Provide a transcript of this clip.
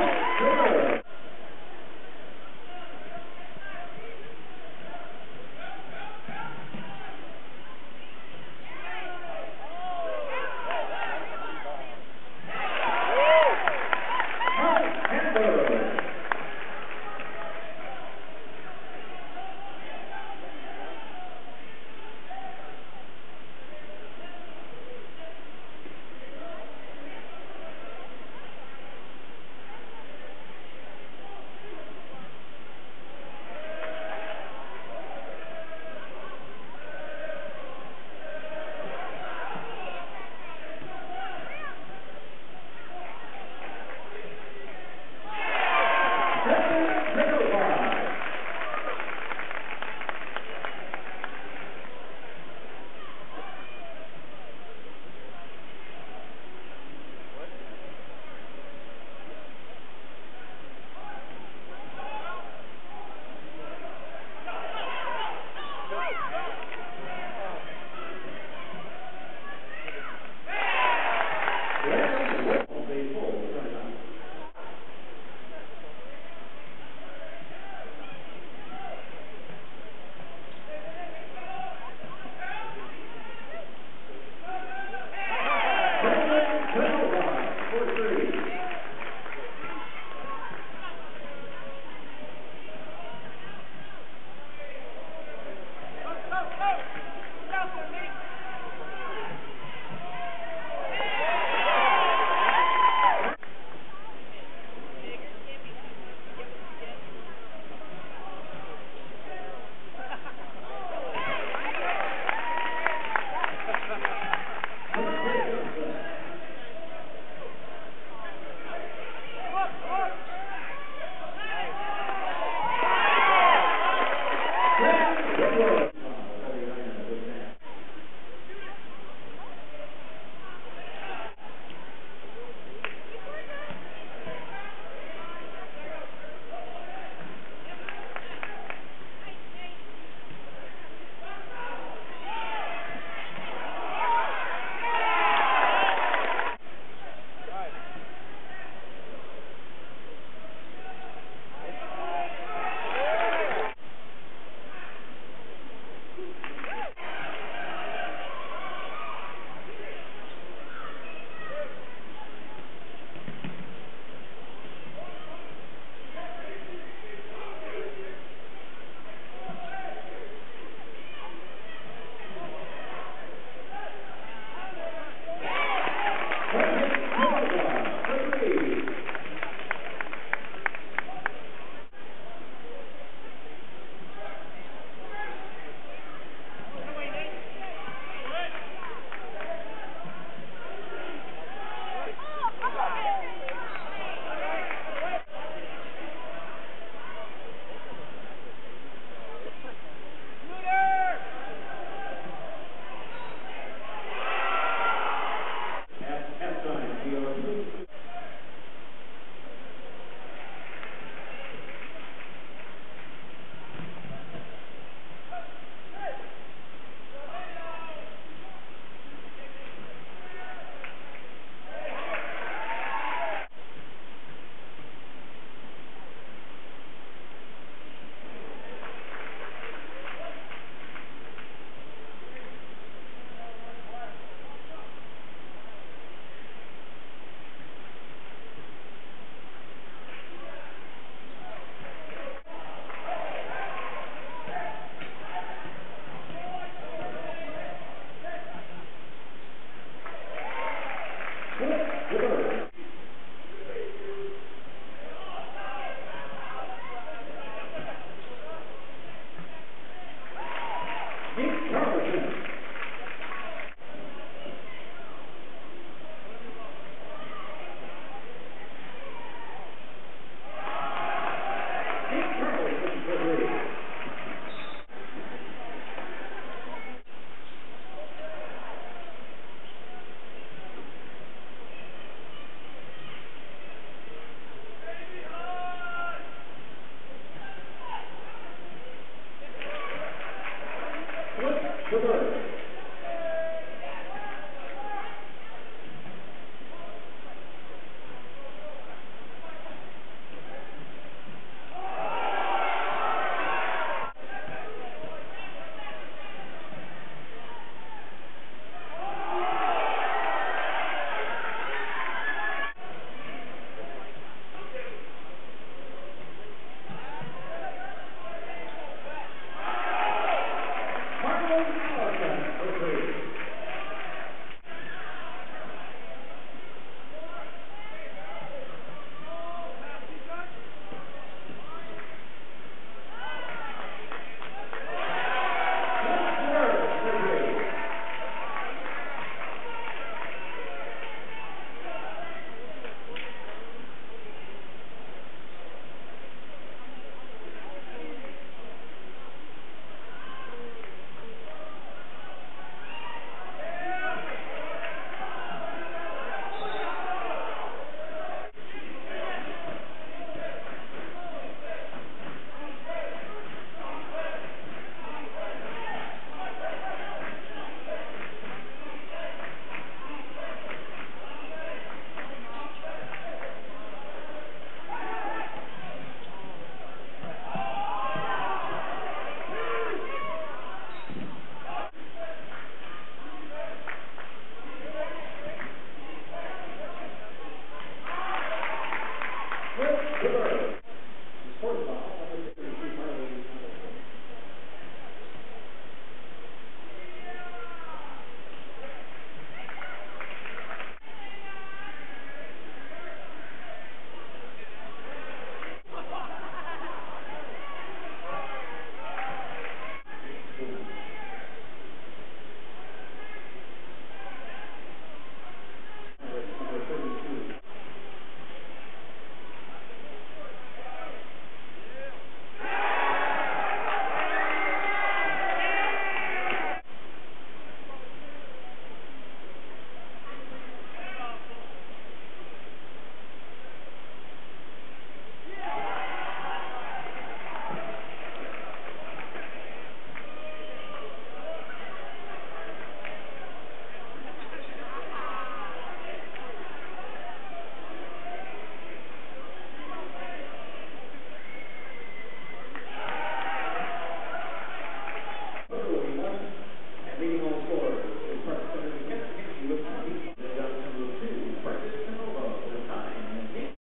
Thank. Good night.